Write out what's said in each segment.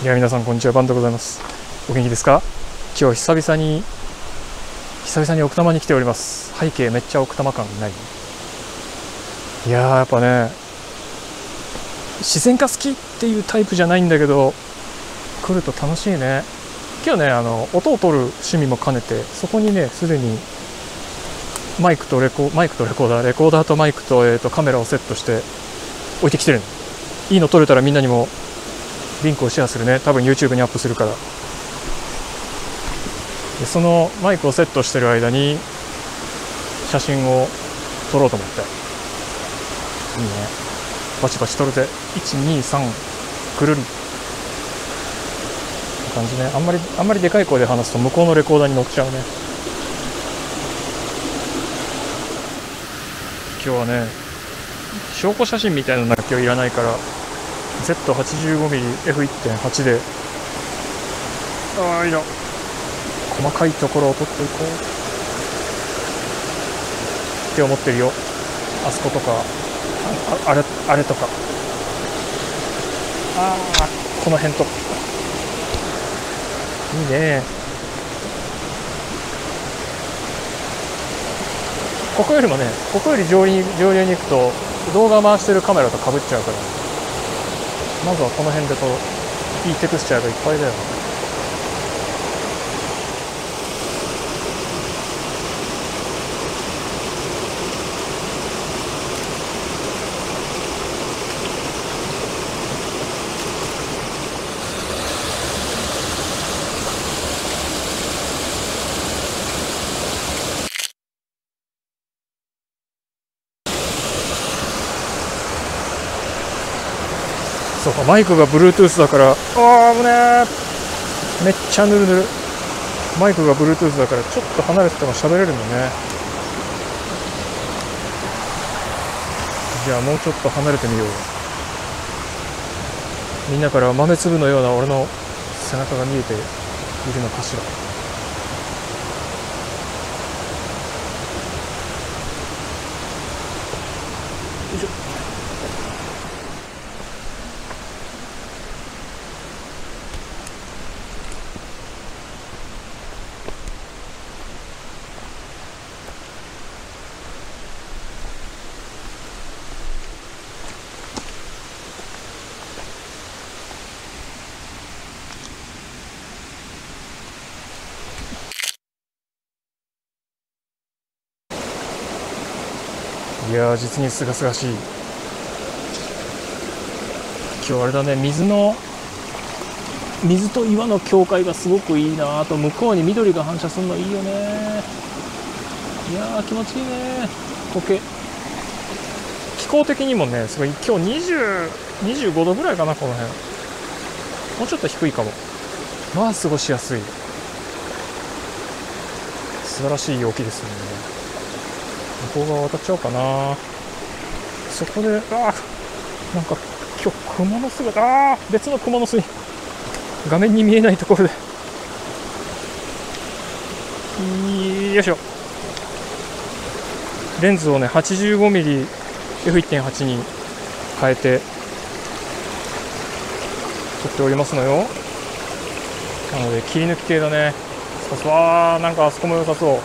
いや皆さんこんにちは。バンでございます。お元気ですか？今日久々に久々に奥多摩に来ております。背景めっちゃ奥多摩感ない。いやーやっぱね自然が好きっていうタイプじゃないんだけど来ると楽しいね。今日ねあの音を取る趣味も兼ねてそこにねすでにマイクとレコマイクとレコーダーレコーダーとマイクと,、えーとカメラをセットして置いてきてる。いいの撮れたらみんなにもリンクをシェアするね。多分 YouTube にアップするから。でそのマイクをセットしてる間に写真を撮ろうと思って。いいね。バチバチ撮れて123くるり。感じね。あんまりあんまりでかい声で話すと向こうのレコーダーに乗っちゃうね。今日はね証拠写真みたいなのだけはいらないから。Z85mmF1.8 で。ああいいな。細かいところを取っていこう。って思ってるよ。あそことか。ああれあれとか。ああこの辺と。かいいね。ここよりもねここより上流に上流に行くと動画回してるカメラとかぶっちゃうから。まずはこの辺でといいテクスチャーがいっぱいだよ。マイクが Bluetooth だから。ああ危ねえめっちゃぬるぬる。マイクが Bluetooth だからちょっと離れてても喋れるのね。じゃあもうちょっと離れてみよう。みんなから豆粒のような俺の背中が見えているのかしら。よいしょ。いや実にすがすがしい。今日あれだね水の水と岩の境界がすごくいいなあと向こうに緑が反射するのいいよね。いやー気持ちいいね。苔。気候的にもねすごい今日20 25度ぐらいかなこの辺。もうちょっと低いかも。まあ過ごしやすい。素晴らしい陽気ですね。向こう側渡っちゃおうかな。そこであーなんか今日雲の巣があー別の雲の巣に画面に見えないところで。よいしょ。レンズをね 85mmF1.8 に変えて撮っておりますのよ。なので切り抜き系だね。わーなんかあそこも良さそう。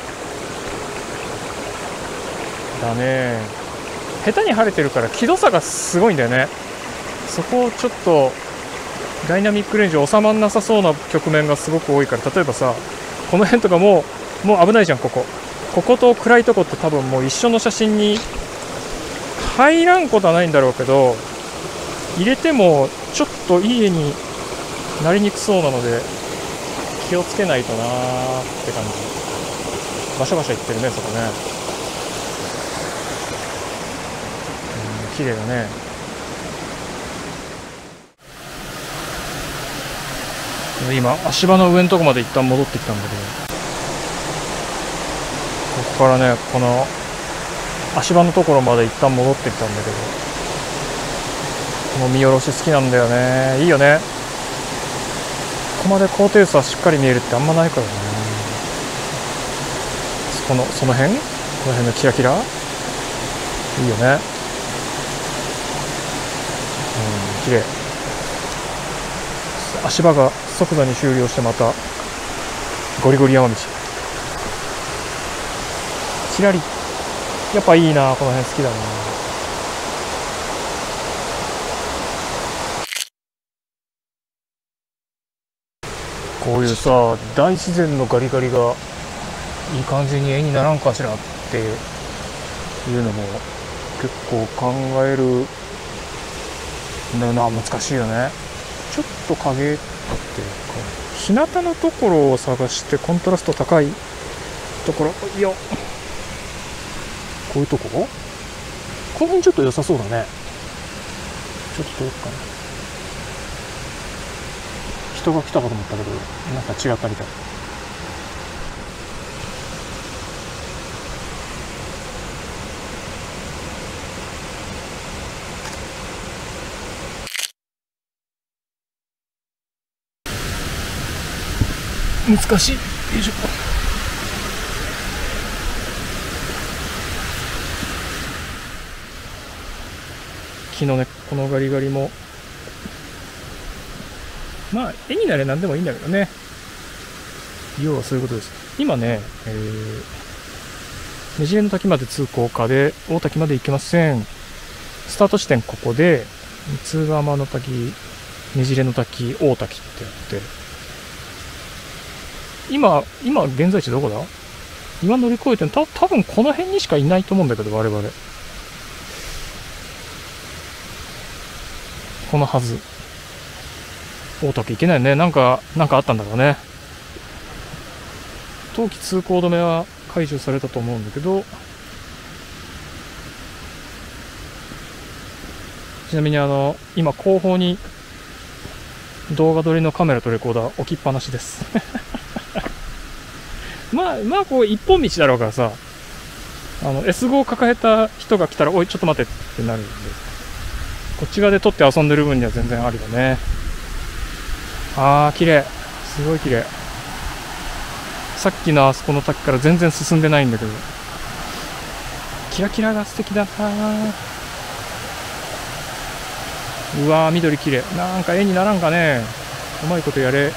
だね。下手に晴れてるから気度差がすごいんだよね。そこをちょっとダイナミックレンジ収まんなさそうな局面がすごく多いから例えばさこの辺とかもうもう危ないじゃんここ。ここと暗いとこって多分もう一緒の写真に入らんことはないんだろうけど入れてもちょっといい絵になりにくそうなので気をつけないとなーって感じ。バシャバシャいってるねそこねうん綺麗だね。今足場の上のとこまで一旦戻ってきたんだけど。ここからねこの足場のところまで一旦戻ってきたんだけど。この見下ろし好きなんだよね。いいよね。ここまで高低差しっかり見えるってあんまないからね。このその辺？この辺のキラキラ？いいよねうん綺麗。足場が即座に終了してまたゴリゴリ山道。ちらりやっぱいいなこの辺好きだな。こういうさ大自然のガリガリがいい感じに絵にならんかしらっていうのも結構考えるんだよな難しいよね。ちょっと影。っていうか日向のところを探してコントラスト高い。ところ。いや。こういうとこ？この辺ちょっと良さそうだね。ちょっと遠くかな。人が来たかと思ったけどなんか違ったみたい難しい。よいしょ。木のねこのガリガリも。まあ絵になれ何でもいいんだけどね。要はそういうことです。今ね、えー、ねじれの滝まで通行可で大滝まで行けません。スタート地点ここで三つ釜の滝ねじれの滝大滝ってやって今今現在地どこだ？今乗り越えてた多分この辺にしかいないと思うんだけど我々。このはず。大竹行けないね。なんかなんかあったんだろうね。冬季通行止めは解除されたと思うんだけど。ちなみにあの今後方に動画撮りのカメラとレコーダー置きっぱなしです。まあまあこう一本道だろうからさ。あの S5 を抱えた人が来たらおいちょっと待ってってなるんで。こっち側で撮って遊んでる分には全然ありだね。あー綺麗。すごい綺麗。さっきのあそこの滝から全然進んでないんだけど。キラキラが素敵だなうわー緑綺麗。なんか絵にならんかね。うまいことやれ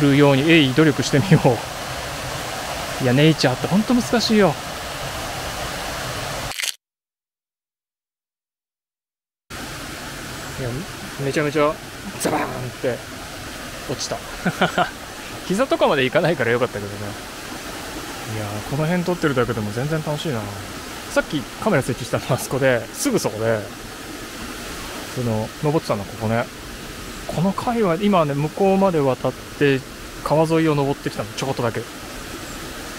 るように鋭意努力してみよう。いやネイチャーってほんと難しいよ。いやめちゃめちゃザバーンって落ちた。膝とかまで行かないからよかったけどね。いやこの辺撮ってるだけでも全然楽しいな。さっきカメラ設置したのあそこですぐそこでその登ってたのここね。この階は今ね向こうまで渡って川沿いを登ってきたのちょこっとだけ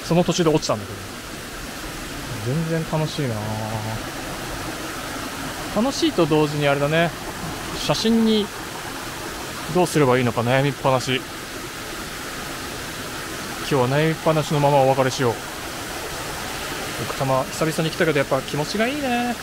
その途中で落ちたんだけど。全然楽しいな。楽しいと同時にあれだね。写真にどうすればいいのか悩みっぱなし。今日は悩みっぱなしのままお別れしよう。奥多摩久々に来たけどやっぱ気持ちがいいね。